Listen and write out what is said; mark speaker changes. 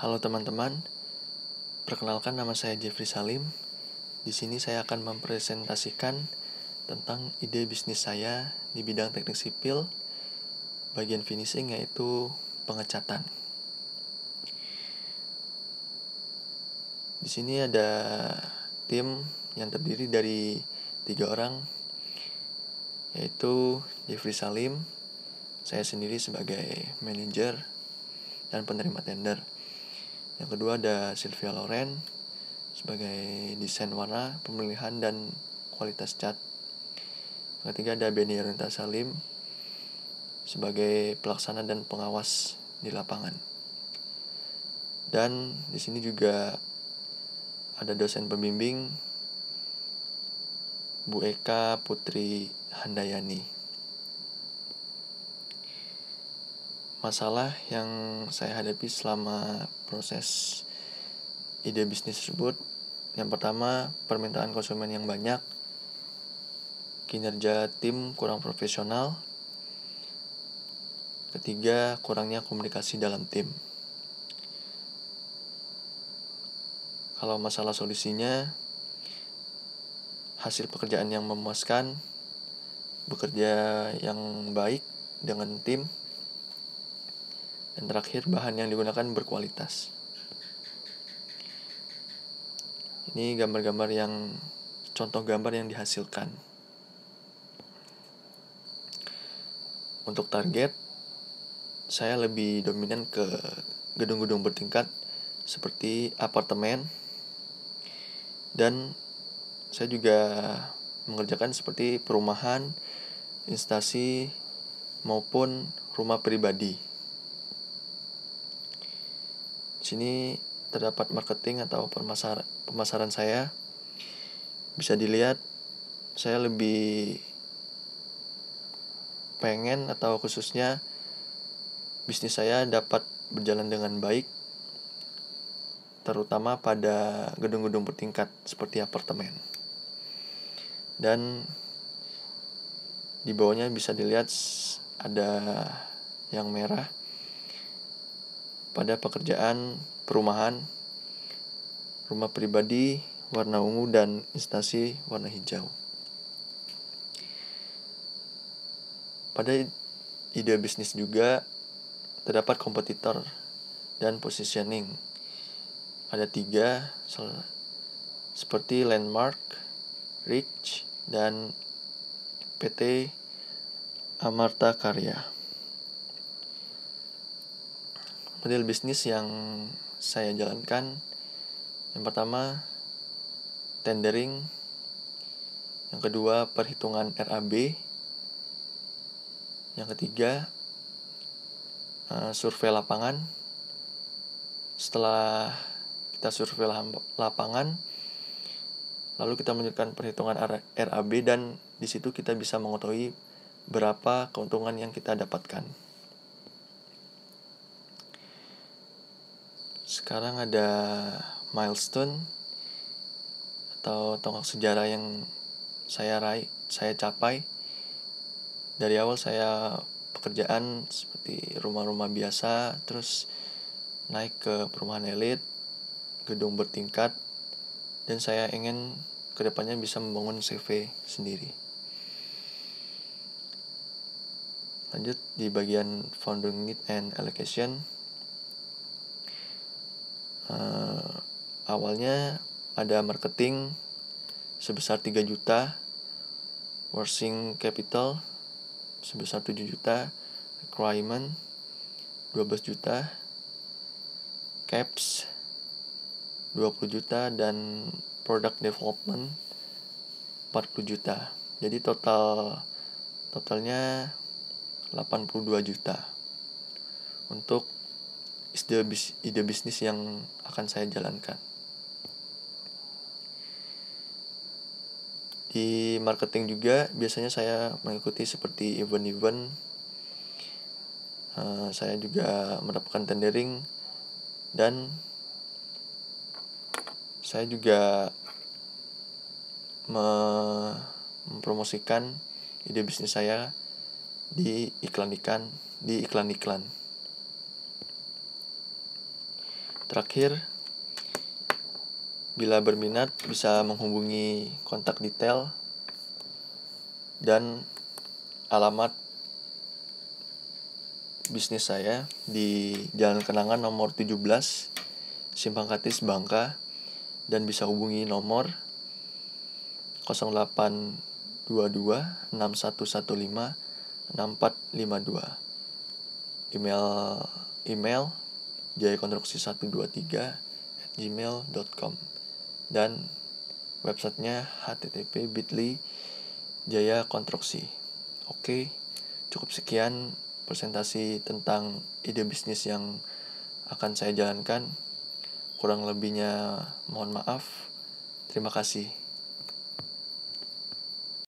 Speaker 1: Halo teman-teman, perkenalkan nama saya Jeffrey Salim. Di sini saya akan mempresentasikan tentang ide bisnis saya di bidang teknik sipil, bagian finishing yaitu pengecatan. Di sini ada tim yang terdiri dari tiga orang, yaitu Jeffrey Salim, saya sendiri sebagai manajer dan penerima tender. Yang kedua ada Sylvia Loren sebagai desain warna, pemilihan dan kualitas cat. Yang ketiga ada Benny Renta Salim sebagai pelaksana dan pengawas di lapangan. Dan di sini juga ada dosen pembimbing Bu Eka Putri Handayani. Masalah yang saya hadapi selama proses ide bisnis tersebut. Yang pertama permintaan konsumen yang banyak kinerja tim kurang profesional. Ketiga kurangnya komunikasi dalam tim. Kalau masalah solusinya hasil pekerjaan yang memuaskan bekerja yang baik dengan tim dan terakhir, bahan yang digunakan berkualitas. Ini gambar-gambar yang contoh gambar yang dihasilkan. Untuk target, saya lebih dominan ke gedung-gedung bertingkat seperti apartemen dan saya juga mengerjakan seperti perumahan, instasi maupun rumah pribadi sini terdapat marketing atau pemasaran pemasaran saya. Bisa dilihat saya lebih pengen atau khususnya bisnis saya dapat berjalan dengan baik terutama pada gedung-gedung bertingkat seperti apartemen. Dan di bawahnya bisa dilihat ada yang merah pada pekerjaan perumahan, rumah pribadi warna ungu dan instasi warna hijau. Pada ide bisnis juga terdapat kompetitor dan positioning. Ada tiga, seperti Landmark, Rich, dan PT Amarta Karya model bisnis yang saya jalankan. Yang pertama tendering. Yang kedua perhitungan RAB yang ketiga uh, survei lapangan. Setelah kita survei lapangan lalu kita menunjukkan perhitungan RAB dan di situ kita bisa mengetahui berapa keuntungan yang kita dapatkan. Sekarang ada milestone atau tonggak sejarah yang saya raih, saya capai. Dari awal saya pekerjaan seperti rumah-rumah biasa, terus naik ke perumahan elit, gedung bertingkat, dan saya ingin ke depannya bisa membangun CV sendiri. Lanjut di bagian founding need and allocation uh, awalnya ada marketing sebesar 3 juta working capital sebesar 7 juta requirement 12 juta caps 20 juta dan product development 40 juta. Jadi total totalnya 82 juta. Untuk ide, bis, ide bisnis yang akan saya jalankan. Di marketing juga biasanya saya mengikuti seperti event-event. Uh, saya juga mendapatkan tendering dan saya juga mempromosikan ide bisnis saya di iklan-iklan di iklan-iklan. Terakhir bila berminat bisa menghubungi kontak detail dan alamat bisnis saya di Jalan Kenangan nomor 17 Simpang Katis Bangka. Dan bisa hubungi nomor 0822 6115 6452 email email jayakonstruksi 123 at gmail.com dan websitenya http bit.ly jaya konstruksi oke cukup sekian presentasi tentang ide bisnis yang akan saya jalankan. Kurang lebihnya mohon maaf. Terima kasih.